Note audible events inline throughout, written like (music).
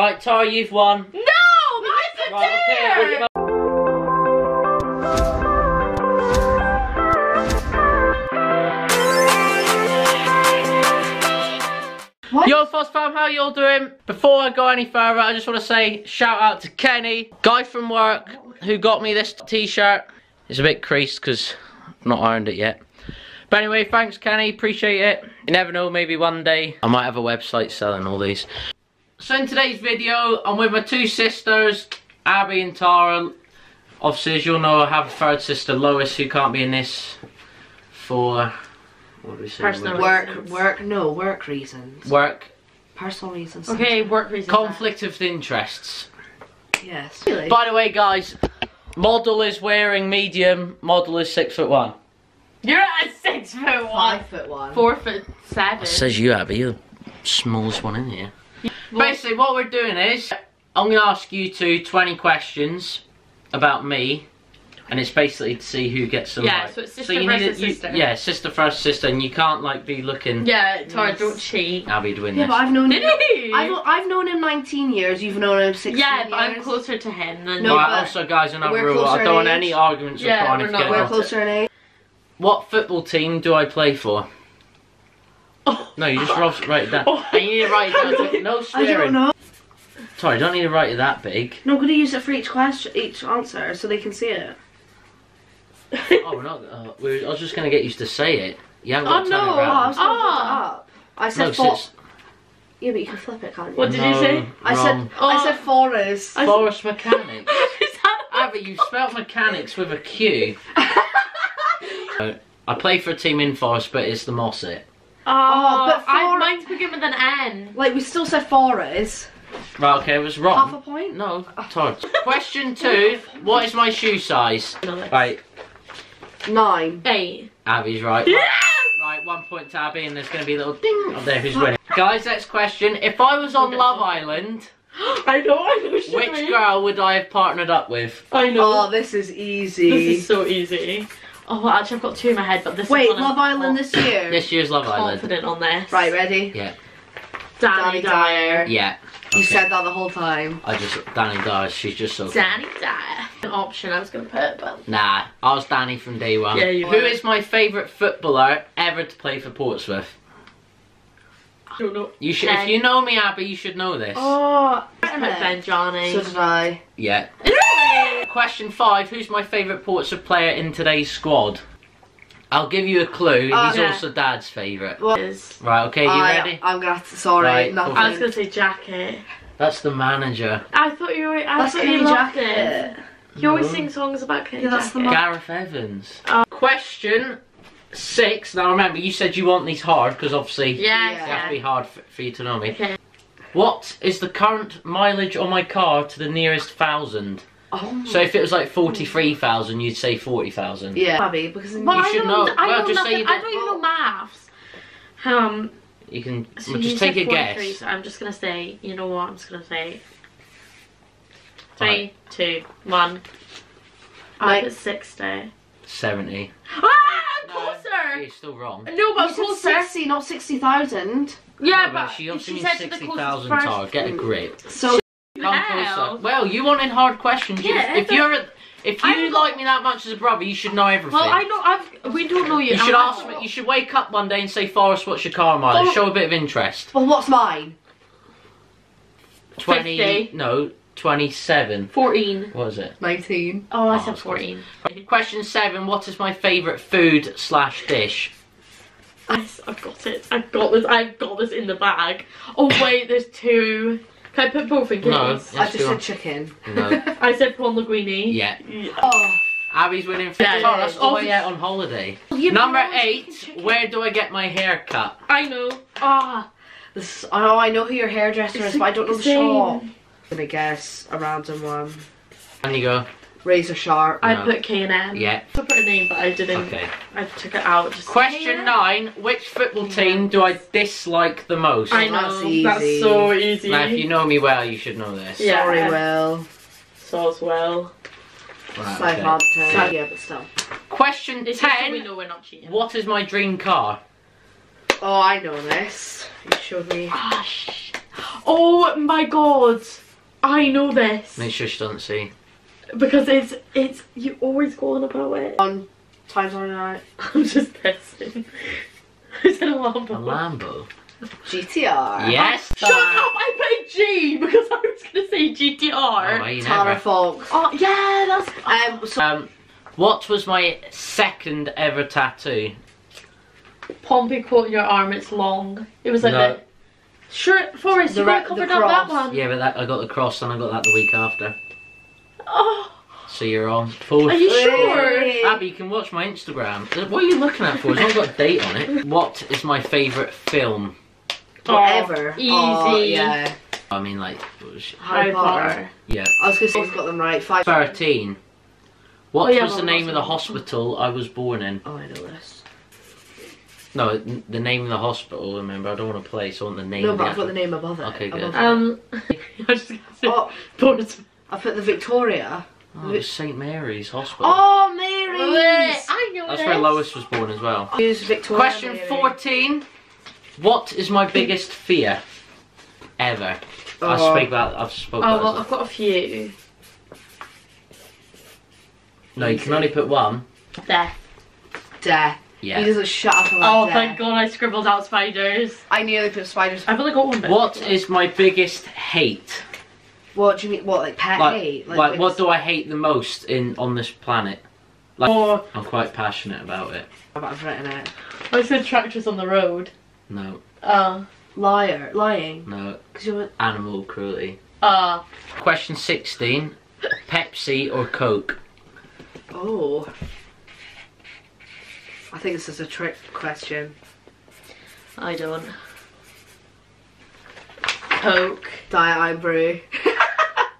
Right, Tara, you've won. No, a Right, okay. well, What? Yo, Foz fam, how y'all doing? Before I go any further, I just want to say shout out to Kenny, guy from work, who got me this t-shirt. It's a bit creased because I've not ironed it yet. But anyway, thanks Kenny, appreciate it. You never know, maybe one day I might have a website selling all these. So in today's video, I'm with my two sisters, Abby and Tara. Obviously, as you'll know, I have a third sister, Lois, who can't be in this for, what do we say? Personal Work, reasons. work, no, work reasons. Work. Personal reasons. Okay, work reasons. Conflict of interests. Yes. Really? By the way, guys, model is wearing medium, model is six foot one. You're at six foot one. Five foot one. Four foot seven. Says you, Abby, you're the smallest one in here. Well- Basically, what we're doing is, I'm going to ask you two 20 questions about me, and it's basically to see who gets them Yeah, right. so it's sister you need versus you- sister. Yeah, sister versus sister, and you can't like be looking Yeah, Tara, Yes. don't cheat. Abby to win Yeah, this. but I've known Did him. you? I've, I've known him 19 years. You've known him 16 yeah, years. but I'm closer to him than No, Right, but also, guys, another we're rule. I don't want any arguments Yeah, with trying we're not- We're closer in age. What football team do I play for? Oh. (laughs) No, you just wrote, write it down. Oh. And you need to write it down. (laughs) No I swearing. don't know. Sorry, don't need to write it that big. No, going to use it for each question, each answer, so they can see it? Oh, we're not. Uh, we're, I was just gonna get used to say it. You haven't got Oh, to turn no. it Oh, I around. was gonna flip it Ah. up. I said so for. Yeah, but you can flip it, can't you? What did you no, say? I wrong. said. I Oh. said forest. I- Forest (laughs) mechanics. Is that- Abby, you spelled mechanics with a Q. Uh, play for a team in Forest, but it's the Mosset. Oh, oh, but I, for- mine's begin with an N. Like we still said forest. Right, okay, I was wrong. Half a point. No, Todd. Question two. What is my shoe size? Right, Nine. Eight. Abby's right. Yeah! Right, one point to Abby, and there's going to be a little ding up there who's winning. Guys, next question. If I was on Love Island, (gasps) I know, I know. which girl would I have partnered up with? I know. Oh, this is easy. this is so easy. Oh, well, actually, I've got two in my head, but this Wait, is one I'm Love Island con- this year. This year's Love Island. confident on this. Right, ready? Yeah, Dani, Dani Dyer. Dyer. yeah. You Okay. said that the whole time. I just Dani Dyer. She's just so. Dani Dyer. An option I was gonna put, but Nah, I was Dani from day one. Yeah, you Who were. is my favourite footballer ever to play for Portsmouth? I don't know. You should, Ben. if you know me, Abby, you should know this. Oh, I put Benjani. So did I. Yeah. Yay! Question five: Who's my favourite Portsmouth player in today's squad? I'll give you a clue. Oh, He's yeah. also Dad's favourite. What? Is- Right. Okay. You I, ready? I'm gonna have to. Sorry, Right, nothing. I was gonna say Jackett. That's the manager. I thought you were. I That's thought Kenny you loved Jackett. it. You always No. sing songs about Kenny Yeah, that's the Jackett. Gareth Evans. Oh. Question six. Now remember, you said you want these hard because obviously yeah, they Yeah. have to be hard for, for you to know me. Okay. What is the current mileage on my car to the nearest thousand? Oh. So if it was like forty-three thousand, you'd say forty thousand. yeah, Abby, because Well, You I should know, know. I Well, know just say nothing. you I don't- don't even know maths. Um, You can so well, you just take a guess. So I'm just gonna say. You know what? I'm just gonna say. Three, Right. two, one. I Like- put sixty. Seventy. Ah, I'm No, closer. You're still wrong. No, but you I'm said sixty, not sixty thousand. Yeah, No, but she obviously said means to the closest thousand. person. Tar, get a grip. So Come Hell. closer. Well, you wanted hard questions. You- Yeah, if you're, a, if you I'm- like me that much as a brother, you should know everything. Well, I know. I've. We don't know you. You should I'm- ask me. You should wake up one day and say, "Forrest, what's your car mileage?" Show a bit of interest. well, what's mine? Twenty. 50. No, twenty-seven. Fourteen. What is it? Nineteen. Oh, I Oh, said that's close. fourteen. Question seven. What is my favourite food slash dish? I, have got it. I've got this. I've got this in the bag. Oh wait, there's two. Can I put both in case? No. I Yes, just go on. said chicken. No. (laughs) I said prawn linguine. Yeah. Oh, Abby's winning. For Yeah, oh, it that's all the way out on holiday. Yeah, but Number I was eight. chicken. Where do I get my hair cut? I know. Ah, this. Oh, I know who your hairdresser is, It's but I don't know the same. shop. I'm gonna guess a random one. And you go. Razor sharp. I No. put K and M. Yeah. I put a name, but I didn't. Okay. I took it out. Just Question nine. Which football team do I dislike the most? I That's know. easy. That's so easy. Now, if you know me well, you should know this. Yeah. Sorry, Will. So as well. Right, okay. Southampton. South- Yeah, but still. Question It's just so we ten. know we're not cheating. What is my dream car? Oh, I know this. You showed me. Ah, sh- Oh my god. I know this. Make sure she doesn't see. Because it's it's you always go on about it. On times on night. (laughs) I'm just pissing. (laughs) I said a Lambo. A Lambo. GTR. Yes. Shut up! I put G because I was gonna say GTR. Oh, Tara never. Falk. Oh yeah, that's Um, so Um, what was my second ever tattoo? Pompey quote your arm. It's long. It was like No. the. Sure, Forrest, The you re- got covered up that one. Yeah, but that I got the cross and I got that the week after. Oh, So you're on. Full. are you sure? Abby, you can watch my Instagram. What are you looking at for? It's not got a date on it. What is my favourite film? Whatever. Oh, easy. Oh, yeah. I mean, like, what was she- Harry Potter. yeah. I was gonna say he's got them right. Five. 13. What Oh, yeah, was the name of the hospital I was born in? Oh, I know this. No, the name of the hospital, remember? I don't want to play, so I want the name No, of but I've got the name above it. Okay, good. Above. Um, (laughs) I was just gonna say Oh, Boris. I put the Victoria. Oh, it was St Mary's Hospital. Oh, Mary. I know That's this. where Lois was born as well. Use Victoria. Question Mary. 14. What is my biggest fear ever? I Oh. speak about I've spoken Oh about well. I've got a few. No, you can only put one. Death. Death. Yeah. He doesn't shut up about Oh death. thank God, I scribbled out spiders. I nearly put spiders. I've only got one bit. What is my biggest hate? What do you mean? What like pet Like, hate? like, what do I hate the most in on this planet? Like, Or I'm quite passionate about it. I've written it. I said tractors on the road. No, Uh, Liar, lying. no, Cause you're. animal cruelty. uh, Question 16. Pepsi or Coke? Oh. I think this is a trick question. I don't. Coke. Diet Irn-Bru. (laughs)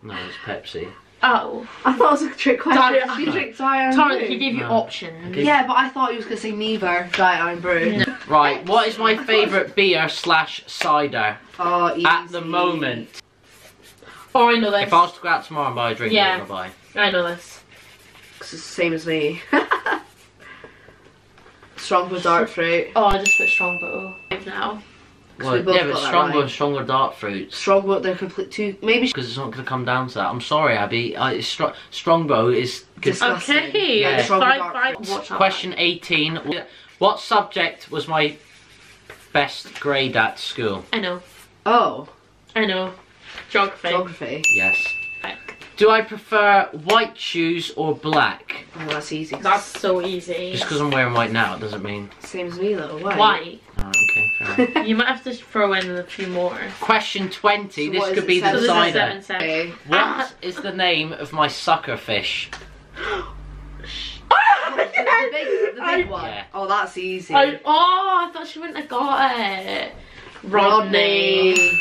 No, it's Pepsi. Oh. I thought it was a trick question. Diet- Do you drink diet Sorry, brew? he gave you No. options. Okay. Yeah, but I thought he was gonna say neither diet Irn-Bru. No. Right, what is my (laughs) favourite beer slash cider Oh, easy. at the moment? Oh, I know this. If I was to go out tomorrow and buy a drink, Yeah. what would I buy? I know this. It's the same as me. (laughs) Strong with dark fruit. Oh, I just put strong bottle oh. now. Well, both yeah, but stronger right. and stronger dark fruits. Strong but they're complete two. Maybe Because it's not going to come down to that. I'm sorry, Abby. I, it's str- Strongbow is. Disgusting. Okay. Yeah. Yeah. Strong Fine, dark fine. fruits. Watch out. Question 18. What subject was my best grade at school? I know. oh I know. Geography. geography. Yes. Heck. Do I prefer white shoes or black? Oh, that's easy. That's so easy. Just because I'm wearing white now, it doesn't mean. same as me though. Why? White. Oh, ah, okay. (laughs) You might have to throw in a few more. Question 20. So this could it, be the So this is Decider. seven, decider. seven. Okay. What is the name of my sucker fish? (gasps) the big, the big one. Yeah. Oh, that's easy. I, oh, I thought she wouldn't have got it. Rodney. Rodney.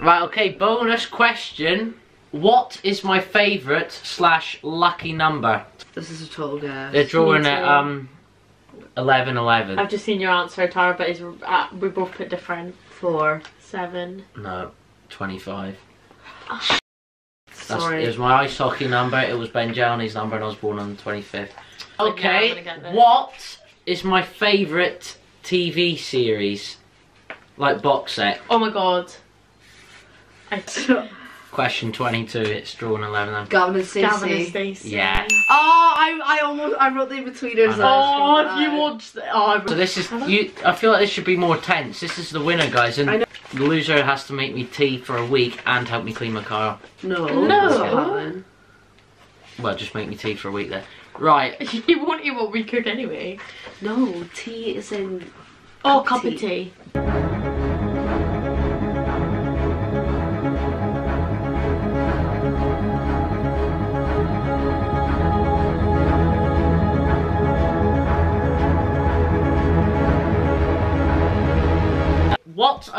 Right, okay, bonus question. What is my favourite slash lucky number? This is a total guess. They're drawing Me at too. um, 11 11. I've just seen your answer, Tara, but it's, uh, we both put different. Four. Seven. No, 25. That's, Sorry. It was my ice hockey number, it was Benjani's number, and I was born on the 25th. Okay, gonna get this. what is my favourite TV series? Like box set. Oh my god. I, (laughs) Question 22, it's drawn 11 Gavin and Stacey. Gavin and Stacey. Yeah. Oh, I, I almost, I wrote the Inbetweeners. I and know. Oh, I if you watched the, oh, I So this is you. I feel like this should be more tense. This is the winner, guys, and I know. the loser has to make me tea for a week and help me clean my car. No, No. that's. Well, just make me tea for a week then. Right. (laughs) you won't eat what we cook anyway. No, tea is in. Oh, Cup cup of of tea.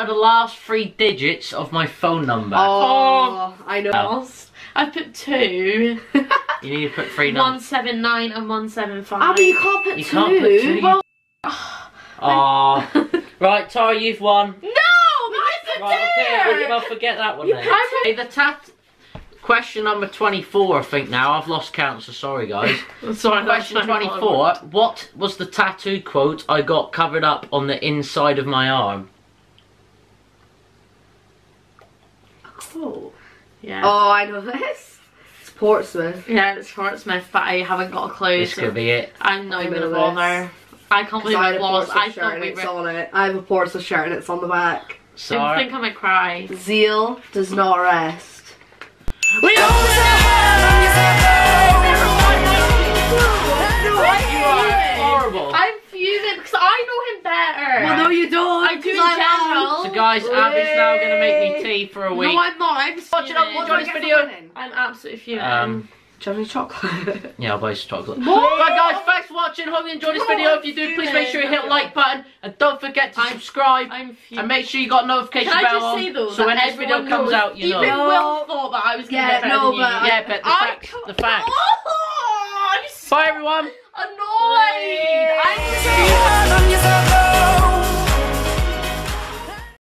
Are the last three digits of my phone number? Oh, oh. I know. Lost. I put two. (laughs) You need to put three One numbers. seven nine and one seven five. Ah, Abby, you can't put You two. can't put two. Well, ah. Aw. right, Tara, you've won. (laughs) No, I put Right, okay, two. well, forget that one You then. can't- Hey, the tat. Question number 24, I think now. I've lost count, so sorry, guys. (laughs) Sorry. Question 24. What was the tattoo quote I got covered up on the inside of my arm? Yeah. Oh, I know this. It's Portsmouth. Yeah, it's Portsmouth, but I haven't got a clue. This so could be it. I'm not I even know gonna bother. I can't believe I I had a lost. Portsmouth I shirt thought and we it's were. on it. I have a Portsmouth shirt and it's on the back. I Sorry. think I might cry. Zeal does not rest. Guys, Abby's now gonna make me tea for a week. No, I'm not. I'm Watch it up, fuming. What this do I video. I'm absolutely fuming. Um, Do you have any chocolate? yeah, I'll buy some chocolate. What? But guys, thanks for watching. Hope you enjoyed this No, video. If you do, please make sure you hit the like button and don't forget to I'm- subscribe. I'm fuming. And make sure you got notification Can I bell just on, say though so when that this video everyone comes out, you even know. Will thought that I was gonna Yeah, get better no, than you. but- Yeah, but the I facts, the facts. Oh, I'm so Bye everyone. annoyed. I'm on yourself.